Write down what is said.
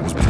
I was